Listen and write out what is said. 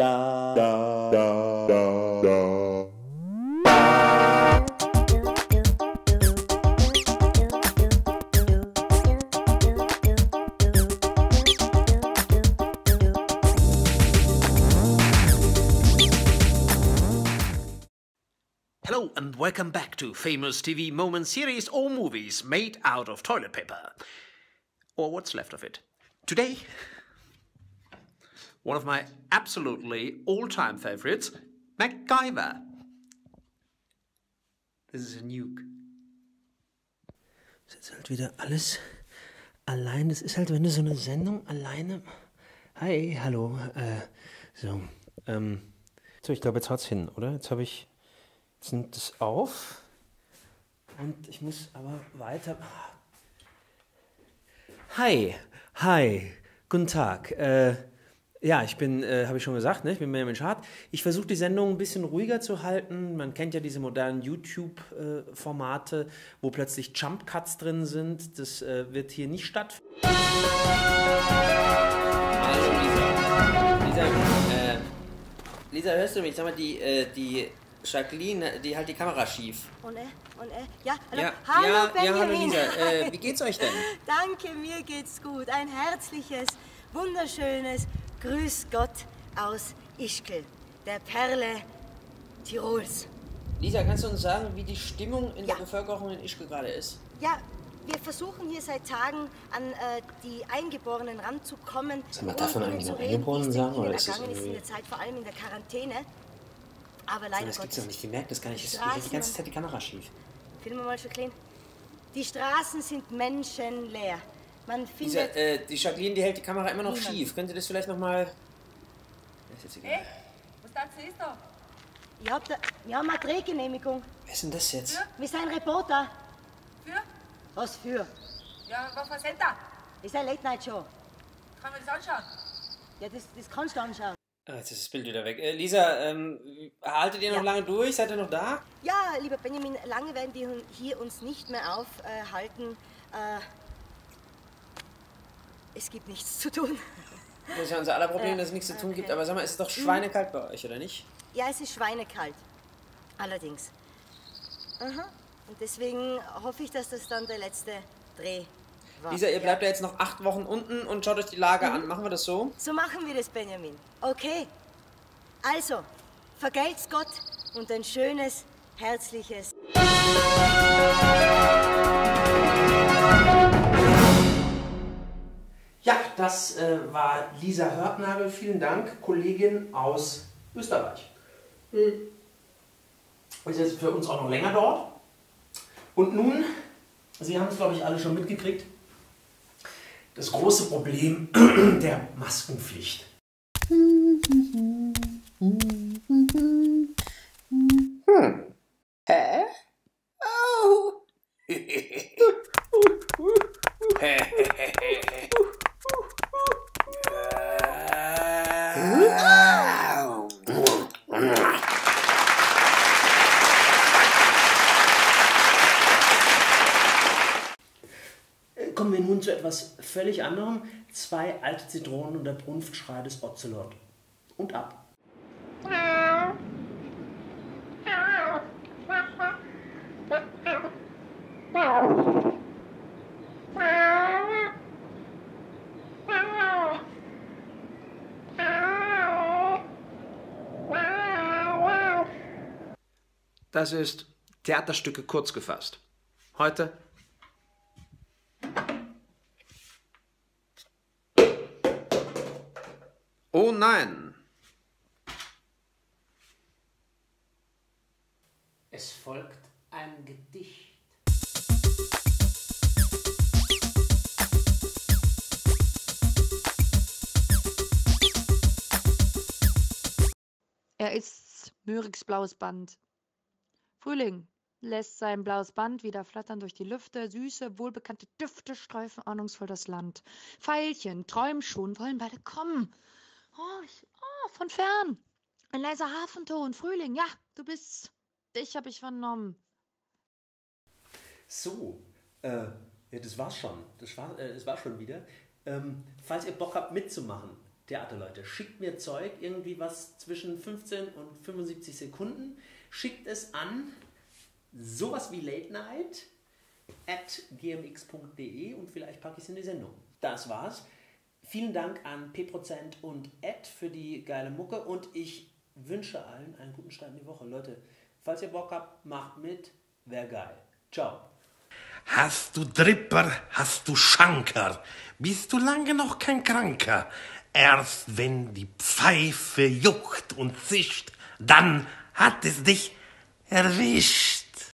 da, da, da, da, da. Hello and welcome back to famous TV moment series or movies made out of toilet paper. Or what's left of it. Today, one of my absolutely all time favorites, MacGyver. This is a nuke. Das ist halt wieder alles allein. Das ist halt, wenn du so eine Sendung alleine. Hi, hallo. Äh, so. Ähm. So, ich glaube, jetzt haut's hin, oder? Jetzt habe ich. Jetzt nimmt es auf. Und ich muss aber weiter. Hi, hi, guten Tag. Äh, ja, ich bin, äh, habe ich schon gesagt, ne? ich bin Benjamin Schad. Ich versuche die Sendung ein bisschen ruhiger zu halten. Man kennt ja diese modernen YouTube-Formate, wo plötzlich Jump Cuts drin sind. Das äh, wird hier nicht stattfinden. Hallo Lisa. Lisa, äh, Lisa, hörst du mich? Sag mal, die, äh, die Jacqueline, die hält die Kamera schief. Und er, und er, ja, hallo, Ja, hallo ja, ja, Benjamin. hallo Lisa. Äh, wie geht's euch denn? Danke, mir geht's gut. Ein herzliches, wunderschönes Grüß Gott aus Ischgl, der Perle Tirols. Lisa, kannst du uns sagen, wie die Stimmung in Ja. der Bevölkerung in Ischgl gerade ist? Ja, wir versuchen hier seit Tagen an äh, die Eingeborenen ranzukommen. Sag mal, darf man eigentlich noch reden, Eingeborenen es sagen, oder ist das ergangen ist in irgendwie- der Zeit, vor allem in der Quarantäne. Aber leider Das gibt's Gottes. doch nicht. Wir merken das gar nicht. Ich Straßen- die ganze Zeit die Kamera schief. Filmen wir mal, Jacqueline. Die Straßen sind menschenleer. Man Lisa, findet... äh, die Jacqueline, die hält die Kamera immer noch Niemand. schief. Könnt ihr das vielleicht nochmal... Ist jetzt egal. Was das ist da? Ich hab da, wir haben eine Drehgenehmigung. Wer ist denn das jetzt? Wir sind Reporter. Für? Was für? Ja, was ist da? Ist eine Late-Night-Show. Kann man das anschauen? Ja, das, das kannst du anschauen. Ah, jetzt ist das Bild wieder weg. Äh, Lisa, ähm, haltet ihr noch Ja. lange durch? Seid ihr noch da? Ja, lieber Benjamin, lange werden wir hier uns nicht mehr aufhalten. Äh, es gibt nichts zu tun. Das ist ja unser aller Problem, Äh, dass es nichts zu tun gibt. Aber sag mal, es ist doch schweinekalt bei euch, oder nicht? Ja, es ist schweinekalt. Allerdings. Aha. Und deswegen hoffe ich, dass das dann der letzte Dreh war. Lisa, ihr Ja. bleibt ja jetzt noch acht Wochen unten und schaut euch die Lage an. Machen wir das so? So machen wir das, Benjamin. Okay. Also, vergelt's Gott und ein schönes, herzliches das äh, war Lisa Hörtnagel. Vielen Dank, Kollegin aus Österreich. Ist jetzt für uns auch noch länger dort. Und nun, Sie haben es, glaube ich, alle schon mitgekriegt, das große Problem der Maskenpflicht. Hä? Kommen wir nun zu etwas völlig anderem. Zwei alte Zitronen und der Brunftschrei des Ocelot. Und ab. Das ist Theaterstücke kurz gefasst. Heute Oh nein! Es folgt ein Gedicht. Er ist Myriks blaues Band. Frühling lässt sein blaues Band wieder flattern durch die Lüfte. Süße, wohlbekannte Düfte streifen ahnungsvoll das Land. Veilchen träumen schon, wollen beide kommen. Oh, ich, oh, von fern. Ein leiser Hafenton. Frühling, ja, du bist's. Dich hab ich vernommen. So, äh, ja, das war's schon. Das war, äh, das war schon wieder. Ähm, falls ihr Bock habt mitzumachen, Theaterleute, schickt mir Zeug, irgendwie was zwischen 15 und 75 Sekunden. Schickt es an sowas wie Late Night at gmx.de und vielleicht packe ich es in die Sendung. Das war's. Vielen Dank an P% und Ed für die geile Mucke und ich wünsche allen einen guten Start in die Woche. Leute, falls ihr Bock habt, macht mit. Wäre geil. Ciao. Hast du Dripper, hast du Schanker, bist du lange noch kein Kranker. Erst wenn die Pfeife juckt und zischt, dann hat es dich erwischt.